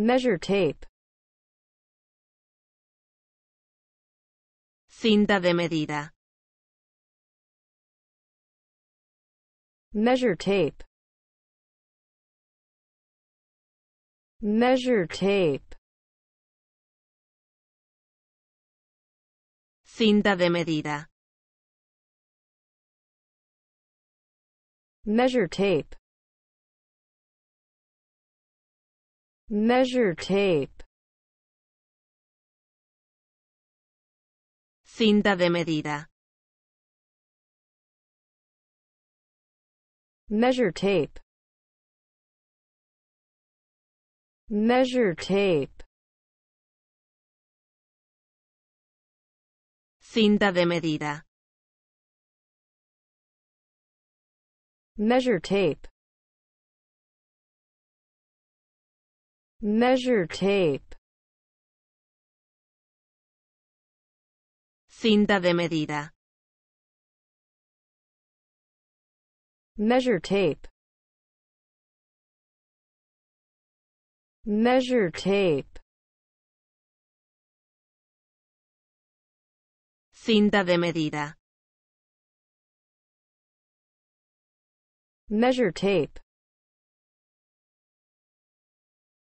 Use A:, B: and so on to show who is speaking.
A: measure tape,
B: cinta de medida,
A: measure tape, measure tape,
B: cinta de medida,
A: measure tape, measure tape,
B: cinta de medida,
A: measure tape, measure tape,
B: cinta de medida,
A: measure tape, measure tape,
B: cinta de medida,
A: measure tape, measure tape,
B: cinta de medida,
A: measure tape,